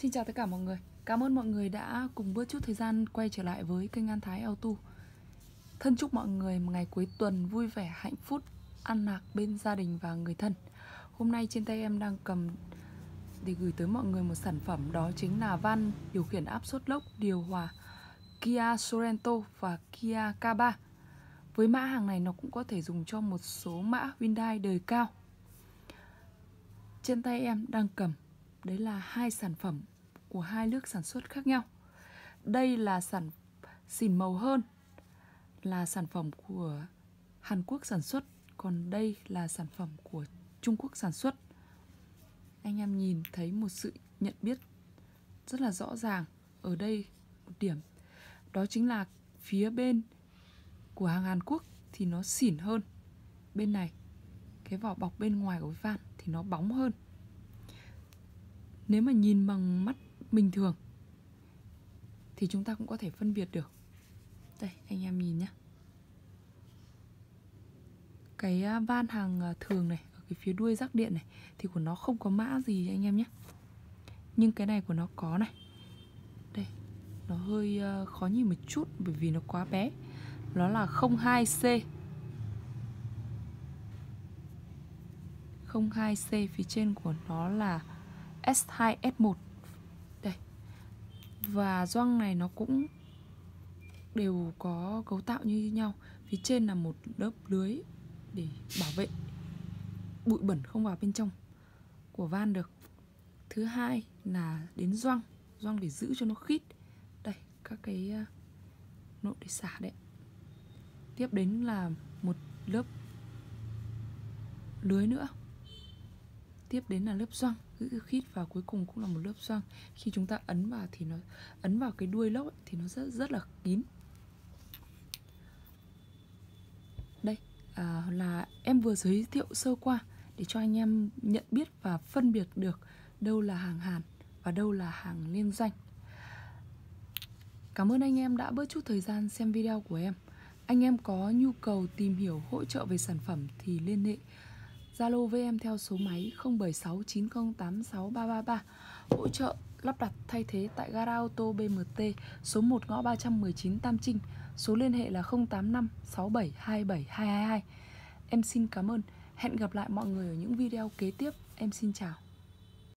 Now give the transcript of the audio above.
Xin chào tất cả mọi người. Cảm ơn mọi người đã cùng bớt chút thời gian quay trở lại với kênh An Thái Auto. Thân chúc mọi người một ngày cuối tuần vui vẻ, hạnh phúc, ăn nạc bên gia đình và người thân. Hôm nay trên tay em đang cầm để gửi tới mọi người một sản phẩm đó chính là van điều khiển áp suất lốc điều hòa Kia Sorento và Kia K3 Với mã hàng này nó cũng có thể dùng cho một số mã Hyundai đời cao. Trên tay em đang cầm đấy là hai sản phẩm của hai nước sản xuất khác nhau. Đây là sản xỉn màu hơn là sản phẩm của Hàn Quốc sản xuất, còn đây là sản phẩm của Trung Quốc sản xuất. Anh em nhìn thấy một sự nhận biết rất là rõ ràng ở đây một điểm. Đó chính là phía bên của hàng Hàn Quốc thì nó xỉn hơn. Bên này cái vỏ bọc bên ngoài của van thì nó bóng hơn nếu mà nhìn bằng mắt bình thường thì chúng ta cũng có thể phân biệt được. Đây anh em nhìn nhé cái à, van hàng à, thường này ở cái phía đuôi rắc điện này thì của nó không có mã gì anh em nhé nhưng cái này của nó có này. Đây nó hơi à, khó nhìn một chút bởi vì nó quá bé. Nó là 02C 02C phía trên của nó là S2, S1 và gioăng này nó cũng đều có cấu tạo như nhau. Phía trên là một lớp lưới để bảo vệ bụi bẩn không vào bên trong của van được. Thứ hai là đến gioăng Gioăng để giữ cho nó khít. Đây, các cái ờ, để xả đấy. Tiếp đến là một lớp lưới nữa. Tiếp đến là lớp xoang, khít và cuối cùng cũng là một lớp xoang. Khi chúng ta ấn vào thì nó ấn vào cái đuôi lốc ấy, thì nó rất rất là kín. Đây à, là em vừa giới thiệu sơ qua để cho anh em nhận biết và phân biệt được đâu là hàng Hàn và đâu là hàng liên doanh. Cảm ơn anh em đã bớt chút thời gian xem video của em. Anh em có nhu cầu tìm hiểu hỗ trợ về sản phẩm thì liên hệ Zalo với em theo số máy 0769086333 hỗ trợ lắp đặt thay thế tại gara ô tô BMT số 1 ngõ 319 Tam Trinh. Số liên hệ là 085 6727 222. Em xin cảm ơn. Hẹn gặp lại mọi người ở những video kế tiếp. Em xin chào.